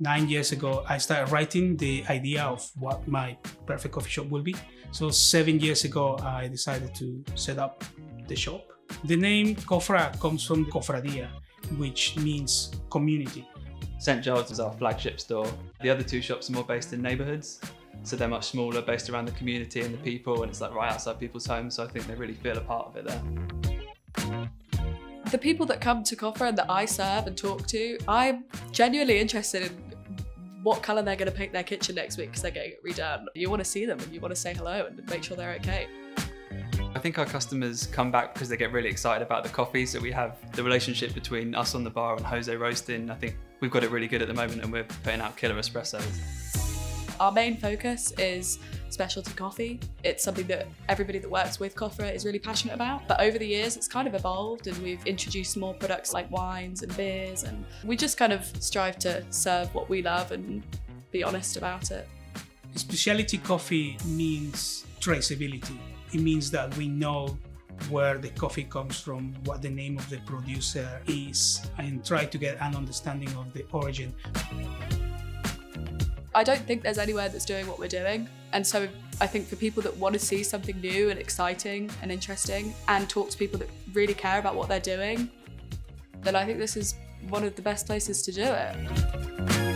nine years ago, I started writing the idea of what my perfect coffee shop will be. So seven years ago, I decided to set up the shop. The name Kofra comes from Cofradia, which means community. St Giles is our flagship store. The other two shops are more based in neighbourhoods, so they're much smaller, based around the community and the people, and it's like right outside people's homes. So I think they really feel a part of it there. The people that come to Kofra and that I serve and talk to, I'm genuinely interested in what colour they're going to paint their kitchen next week because they're getting it redone. You want to see them and you want to say hello and make sure they're okay. I think our customers come back because they get really excited about the coffee. So we have the relationship between us on the bar and Jose Roasting. I think we've got it really good at the moment and we're putting out killer espressos. Our main focus is specialty coffee. It's something that everybody that works with Kofra is really passionate about. But over the years, it's kind of evolved and we've introduced more products like wines and beers. And we just kind of strive to serve what we love and be honest about it. Specialty coffee means traceability. It means that we know where the coffee comes from, what the name of the producer is, and try to get an understanding of the origin. I don't think there's anywhere that's doing what we're doing. And so I think for people that want to see something new and exciting and interesting and talk to people that really care about what they're doing, then I think this is one of the best places to do it.